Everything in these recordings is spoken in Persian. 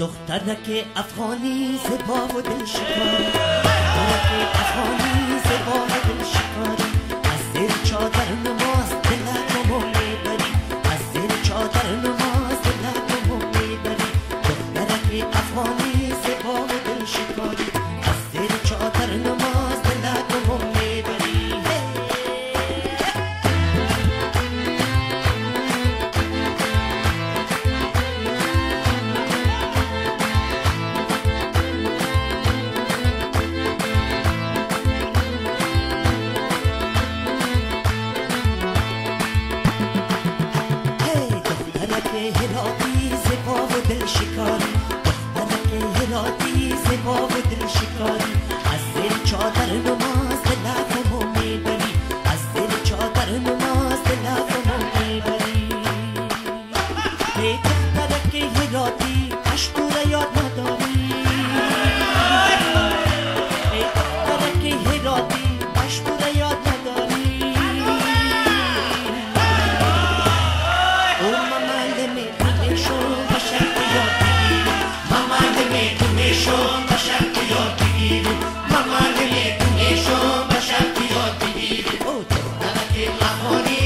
دخترک افغانی زبا و دل شکاری. دخترک افغانی زبا و دل شکاری. از زیر چادر نماز دخترک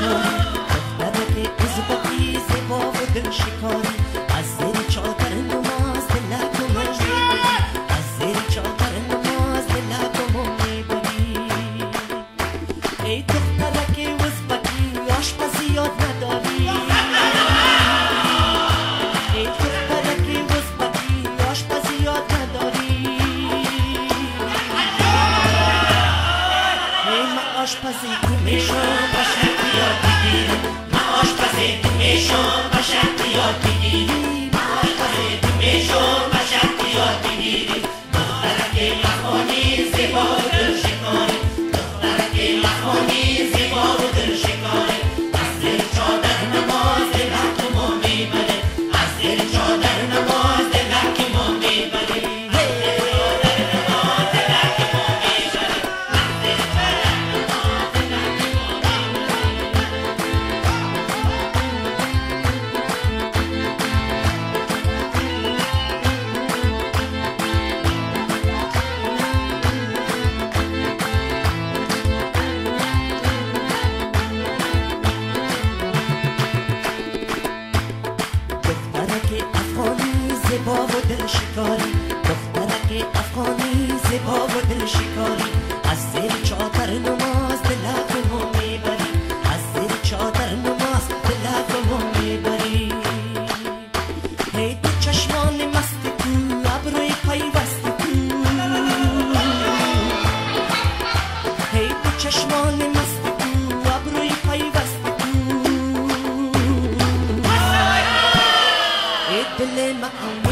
شکاری دخترک ازبکی زبا و دل شکاری. آشپزی میشون باشد یاد بگیری ما آشپزی میشون باشد یاد بگیری ما آشپزی میشون باشد. افغانی زبا و دل شکاری از زیر چادر نماز دلکمو می‌بری از زیر چادر نماز دلکمو می‌بری هی دو چشمان مست تو ابروی پیوست تو. هی دو چشمان مست تو ابروی پیوست تو. ای دل من